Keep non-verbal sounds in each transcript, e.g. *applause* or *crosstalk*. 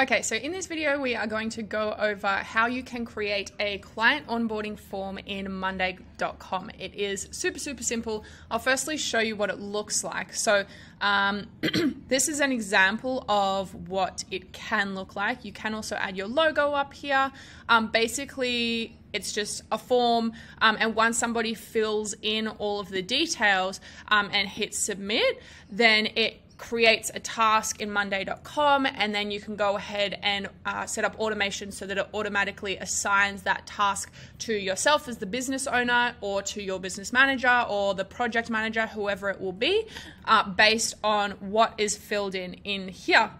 Okay, so in this video, we are going to go over how you can create a client onboarding form in Monday.com. It is super, super simple. I'll firstly show you what it looks like. So um, *clears throat* this is an example of what it can look like. You can also add your logo up here. Um, basically, it's just a form, um, and once somebody fills in all of the details um, and hits submit, then it creates a task in monday.com and then you can go ahead and uh, set up automation so that it automatically assigns that task to yourself as the business owner or to your business manager or the project manager whoever it will be uh, based on what is filled in in here.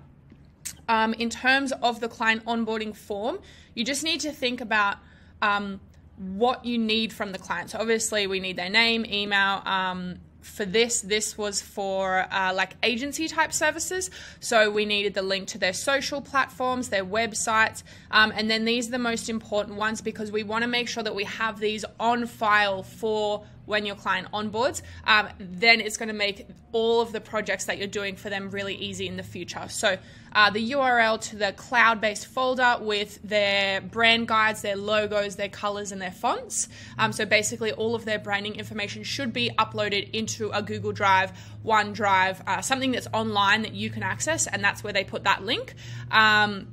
Um, in terms of the client onboarding form you just need to think about um, what you need from the client. So obviously we need their name email um, for this, this was for uh, like agency type services. So we needed the link to their social platforms, their websites, um, and then these are the most important ones because we want to make sure that we have these on file for when your client onboards, um, then it's going to make all of the projects that you're doing for them really easy in the future. So, uh, the URL to the cloud based folder with their brand guides, their logos, their colors, and their fonts. Um, so, basically, all of their branding information should be uploaded into a Google Drive, OneDrive, uh, something that's online that you can access, and that's where they put that link. Um,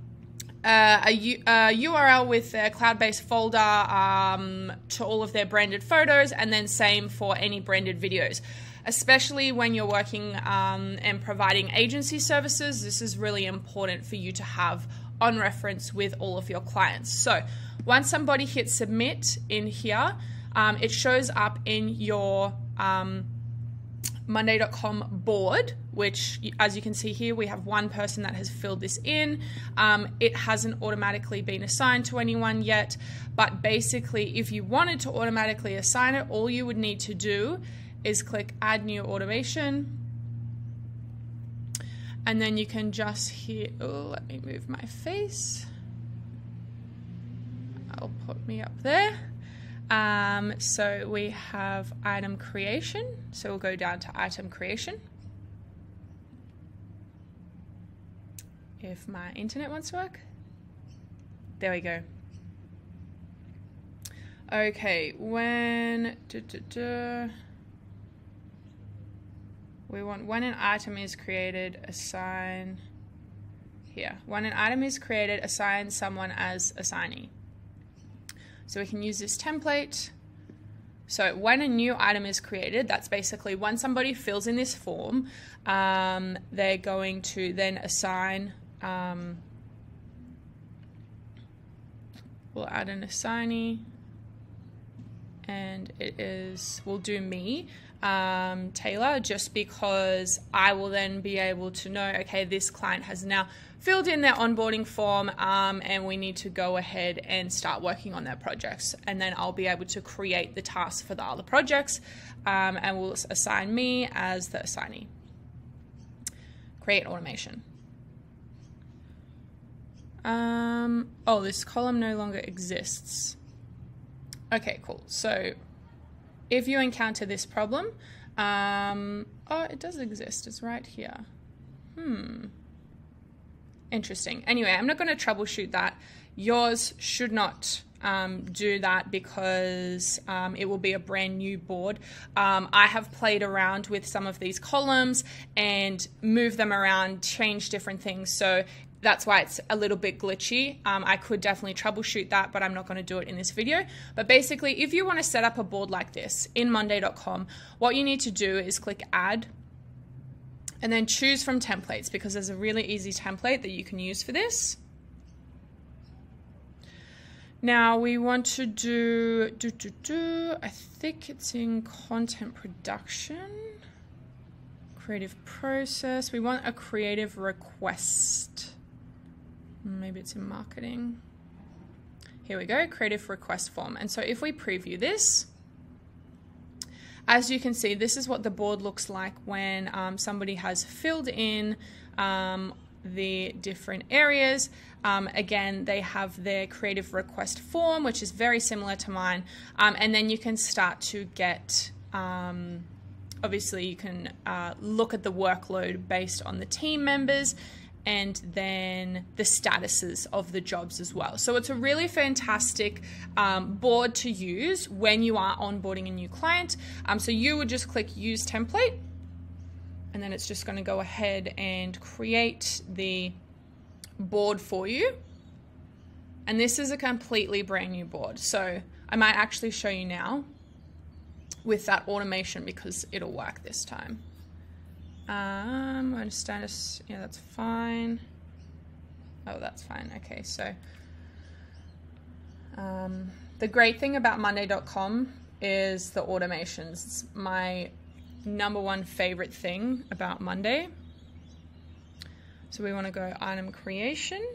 uh, a, U- a, URL with their cloud based folder um, to all of their branded photos, and then same for any branded videos. Especially when you're working um, and providing agency services, this is really important for you to have on reference with all of your clients. So, once somebody hits submit in here, um, it shows up in your um, Monday.com board, which, as you can see here, we have one person that has filled this in. Um, it hasn't automatically been assigned to anyone yet, but basically, if you wanted to automatically assign it, all you would need to do is click Add New Automation. And then you can just here, oh, let me move my face. I'll put me up there. Um, so we have item creation. So we'll go down to item creation. If my internet wants to work. There we go. Okay, when duh, duh, duh, we want when an item is created, assign here. When an item is created, assign someone as assignee. So we can use this template. So when a new item is created, that's basically when somebody fills in this form, um, they're going to then assign, um, we'll add an assignee, and it is, we'll do me, um, Taylor, just because I will then be able to know, okay, this client has now filled in their onboarding form um, and we need to go ahead and start working on their projects. And then I'll be able to create the tasks for the other projects um, and we'll assign me as the assignee. Create automation. Um, oh, this column no longer exists. Okay, cool. So if you encounter this problem, um, oh, it does exist. It's right here. Hmm. Interesting. Anyway, I'm not going to troubleshoot that. Yours should not um, do that because um, it will be a brand new board. Um, I have played around with some of these columns and moved them around, changed different things. So that's why it's a little bit glitchy. Um, I could definitely troubleshoot that, but I'm not going to do it in this video. But basically, if you want to set up a board like this in monday.com, what you need to do is click add and then choose from templates because there's a really easy template that you can use for this. Now we want to do, do, do, do, I think it's in content production, creative process. We want a creative request. Maybe it's in marketing. Here we go, creative request form. And so if we preview this, as you can see, this is what the board looks like when um, somebody has filled in um, the different areas. Um, again, they have their creative request form, which is very similar to mine. Um, and then you can start to get, um, obviously, you can uh, look at the workload based on the team members and then the statuses of the jobs as well. So it's a really fantastic um, board to use when you are onboarding a new client. Um, so you would just click use template and then it's just going to go ahead and create the board for you. And this is a completely brand new board. So I might actually show you now with that automation because it'll work this time. Um, on status, yeah, that's fine. Oh, that's fine. Okay, so um, the great thing about Monday.com is the automations. It's my number one favorite thing about Monday. So we want to go item creation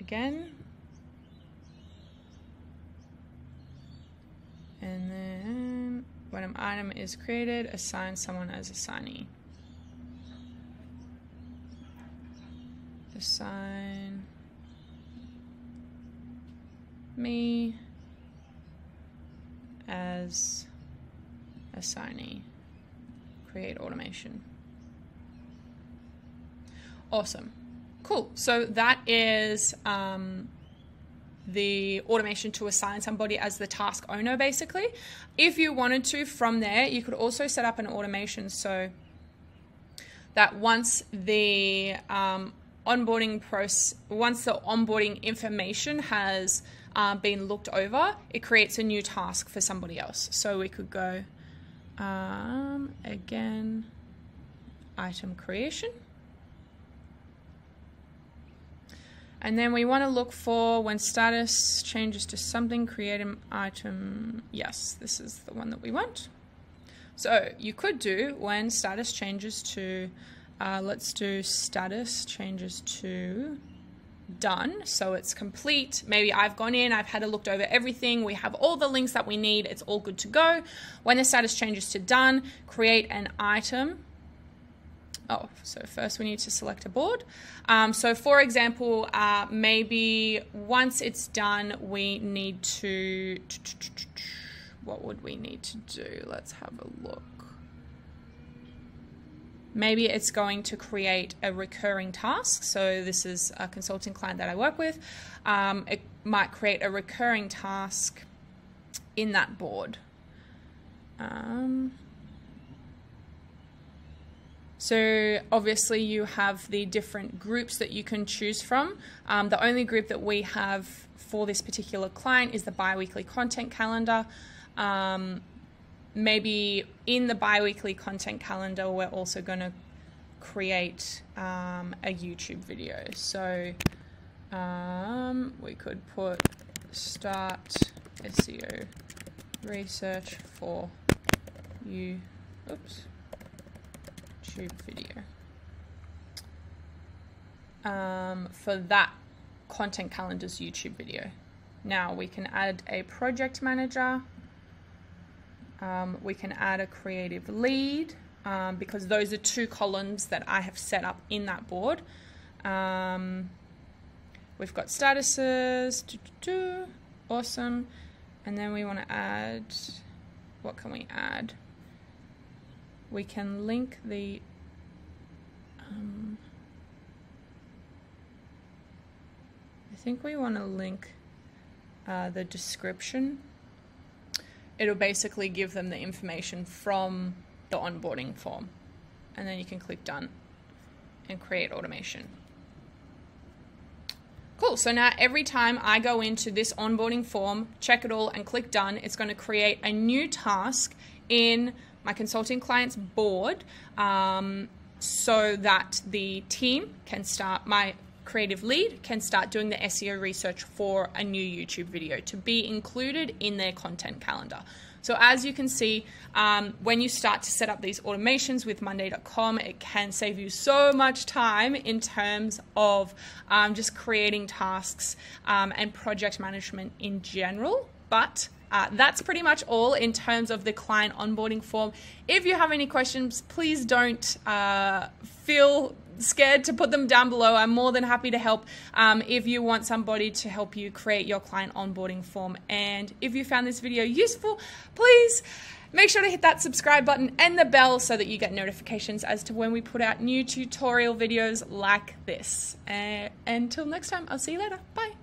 again. And then when an item is created, assign someone as assignee. Assign me as assignee. Create automation. Awesome. Cool. So that is um, the automation to assign somebody as the task owner, basically. If you wanted to, from there, you could also set up an automation so that once the um, onboarding process, once the onboarding information has uh, been looked over, it creates a new task for somebody else. So we could go um, again, item creation. And then we want to look for when status changes to something, create an item. Yes, this is the one that we want. So you could do when status changes to, uh, let's do status changes to done. So it's complete. Maybe I've gone in, I've had a looked over everything. We have all the links that we need. It's all good to go. When the status changes to done, create an item oh, so first we need to select a board. Um, so for example, uh, maybe once it's done, we need to, what would we need to do? Let's have a look. Maybe it's going to create a recurring task. So this is a consulting client that I work with. Um, it might create a recurring task in that board. Um, so obviously you have the different groups that you can choose from. Um, the only group that we have for this particular client is the biweekly content calendar. Um, maybe in the biweekly content calendar, we're also going to create um, a YouTube video. So um, we could put start SEO research for you. Oops. YouTube video. Um, for that content calendar's YouTube video. Now we can add a project manager. Um, we can add a creative lead um, because those are two columns that I have set up in that board. Um, we've got statuses, awesome. And then we want to add, what can we add? we can link the um, I think we want to link uh, the description. It'll basically give them the information from the onboarding form. And then you can click done and create automation. Cool, so now every time I go into this onboarding form, check it all and click done, it's going to create a new task in my consulting clients board um, so that the team can start, my creative lead can start doing the SEO research for a new YouTube video to be included in their content calendar. So as you can see, um, when you start to set up these automations with Monday.com, it can save you so much time in terms of um, just creating tasks um, and project management in general. But uh, that's pretty much all in terms of the client onboarding form. If you have any questions, please don't uh, feel scared to put them down below. I'm more than happy to help um, if you want somebody to help you create your client onboarding form. And if you found this video useful, please Make sure to hit that subscribe button and the bell so that you get notifications as to when we put out new tutorial videos like this. Uh, until next time, I'll see you later. Bye.